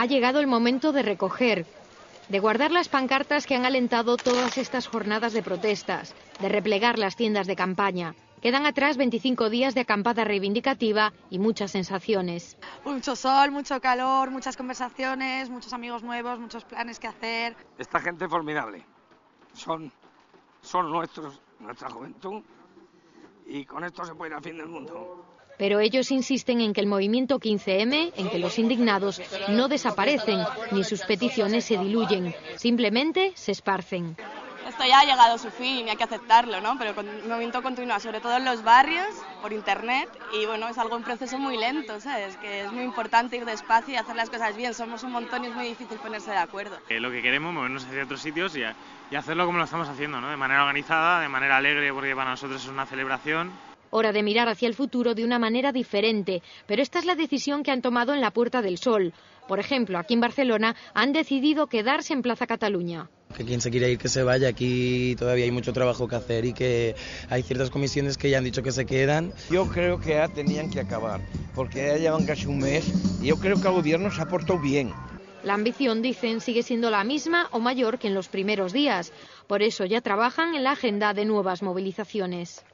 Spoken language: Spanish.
Ha llegado el momento de recoger, de guardar las pancartas que han alentado todas estas jornadas de protestas, de replegar las tiendas de campaña. Quedan atrás 25 días de acampada reivindicativa y muchas sensaciones. Mucho sol, mucho calor, muchas conversaciones, muchos amigos nuevos, muchos planes que hacer. Esta gente es formidable. Son, son nuestros, nuestra juventud y con esto se puede ir al fin del mundo. Pero ellos insisten en que el movimiento 15M, en que los indignados no desaparecen ni sus peticiones se diluyen, simplemente se esparcen. Esto ya ha llegado a su fin y hay que aceptarlo, ¿no? Pero el movimiento continúa, sobre todo en los barrios, por internet, y bueno, es algo un proceso muy lento, ¿sabes? Que es muy importante ir despacio y hacer las cosas bien. Somos un montón y es muy difícil ponerse de acuerdo. Eh, lo que queremos, movernos hacia otros sitios y, y hacerlo como lo estamos haciendo, ¿no? De manera organizada, de manera alegre, porque para nosotros es una celebración. Hora de mirar hacia el futuro de una manera diferente, pero esta es la decisión que han tomado en la Puerta del Sol. Por ejemplo, aquí en Barcelona han decidido quedarse en Plaza Cataluña. Que quien se quiera ir que se vaya, aquí todavía hay mucho trabajo que hacer y que hay ciertas comisiones que ya han dicho que se quedan. Yo creo que ya tenían que acabar, porque ya llevan casi un mes y yo creo que el gobierno se ha portado bien. La ambición, dicen, sigue siendo la misma o mayor que en los primeros días. Por eso ya trabajan en la agenda de nuevas movilizaciones.